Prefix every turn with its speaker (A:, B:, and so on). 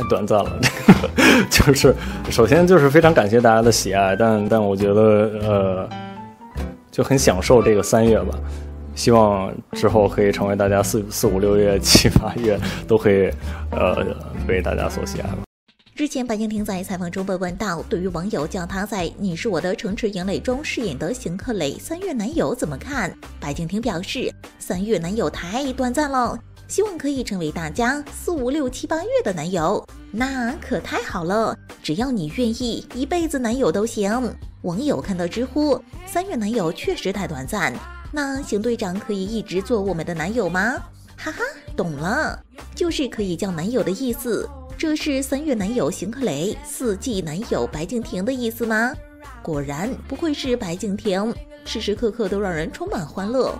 A: 太短暂了，就是首先就是非常感谢大家的喜爱，但但我觉得呃就很享受这个三月吧，希望之后可以成为大家四四五六月七八月都可以呃被大家所喜爱吧。
B: 之前，白敬亭在采访中被问到，对于网友叫他在《你是我的城池营垒》中饰演的邢克雷三月男友怎么看？白敬亭表示，三月男友太短暂了，希望可以成为大家四五六七八月的男友，那可太好了，只要你愿意，一辈子男友都行。网友看到知乎，三月男友确实太短暂，那邢队长可以一直做我们的男友吗？哈哈，懂了，就是可以叫男友的意思。这是三月男友邢克雷，四季男友白敬亭的意思吗？果然不愧是白敬亭，时时刻刻都让人充满欢乐。